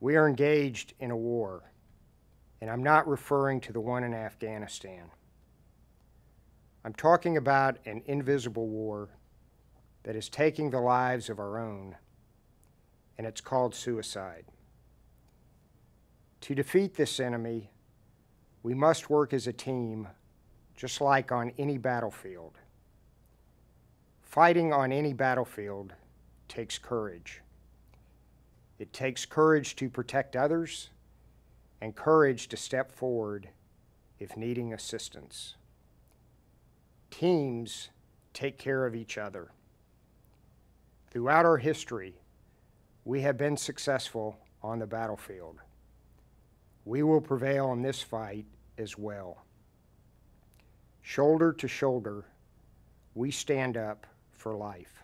We are engaged in a war, and I'm not referring to the one in Afghanistan. I'm talking about an invisible war that is taking the lives of our own, and it's called suicide. To defeat this enemy, we must work as a team, just like on any battlefield. Fighting on any battlefield takes courage. It takes courage to protect others and courage to step forward if needing assistance. Teams take care of each other. Throughout our history, we have been successful on the battlefield. We will prevail in this fight as well. Shoulder to shoulder, we stand up for life.